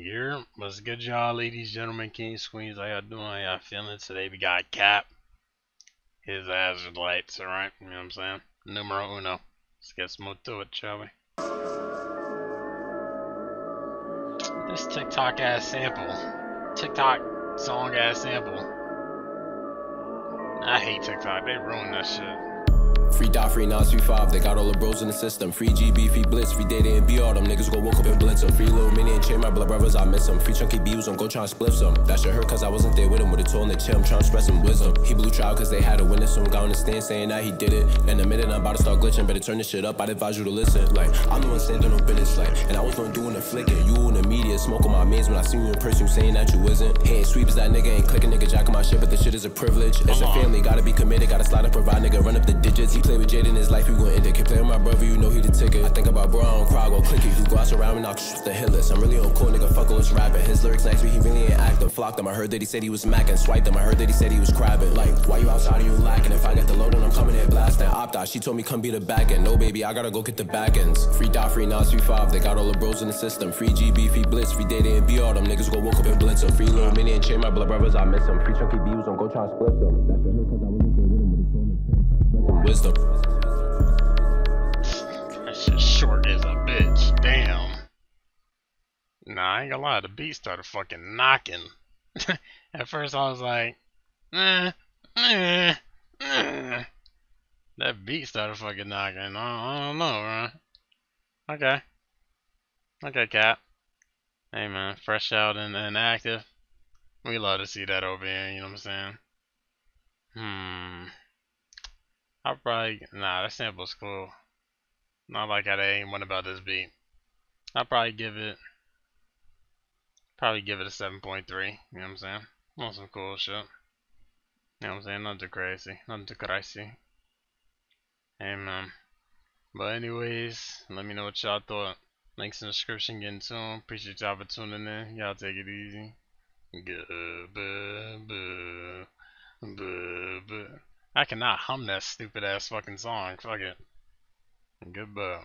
Here, what's good, y'all, ladies, gentlemen, kings, queens? How y'all doing? How y'all feeling? Today we got Kapp. His hazard lights, alright? You know what I'm saying? Numero uno. Let's get some more to it, shall we? This TikTok ass sample. TikTok song ass sample. I hate TikTok. They ruin that shit. Free dot, free Naz, free five. They got all the bros in the system. Free GB, free Blitz, free Data and BR. Them niggas go woke up and blitz them. Free little mini and chain, my blood brothers, I miss them. Free chunky B's, I'm go try and split some. That shit hurt cause I wasn't there with him with a tool in the chin. I'm trying to spread some wisdom. He blew trial cause they had a witness, so I'm got on the stand saying that he did it. In a minute, I'm about to start glitching. Better turn this shit up, I'd advise you to listen. Like, I'm the one standing on business, like, and I was gonna do in the flicking. You in the media, smoking my mains when I see you in person, you saying that you isn't. He ain't sweep as that nigga, ain't clicking nigga, jacking my shit, but this shit is a privilege. It's a family, gotta be committed, gotta slide and provide, nigga, run up the digits. He played with Jade in his life, you gon' end it. Can play with my brother, you know he the ticket. I think about bro, I don't cry, go click it. You gloss around and knock the hit. I'm really on cool, nigga, fuck all this rapping. His lyrics nice, me, he really ain't acting. Flocked him, I heard that he said he was macking. Swiped him, I heard that he said he was crabbing. Like, why you outside and you lacking? If I get the load and I'm coming in blasting. Opta, she told me come be the back end. No, baby, I gotta go get the back ends. Free dot, free Naz, free five. They got all the bros in the system. Free GB, free Blitz, free Data and B all Them niggas go woke up and blitz them. Free little mini and chain, my blood brothers, I miss them. Free chunky B's, I'm go try and split them. That shit hurt cause I there with him with a tool in wisdom. That shit short as a bitch. Damn. Nah, I ain't gonna lie. The beat started fucking knocking. At first, I was like, eh, eh, eh. That beat started fucking knocking. I, don't know, right? Okay. Okay, Kapp. Hey, man. Fresh out and, and active. We love to see that over here, you know what I'm saying? Hmm. I'll probably. Nah, that sample's cool. Not like they ain't one about this beat. I'll probably give it probably give it a 7.3. You know what I'm saying? Want some cool shit. You know what I'm saying? Nothing too crazy. Nothing too crazy. Hey man. Um, but anyways, let me know what y'all thought. Links in the description, getting soon. Appreciate y'all for tuning in. Y'all take it easy. Good, I cannot hum that stupid ass fucking song. Fuck it. Goodbye.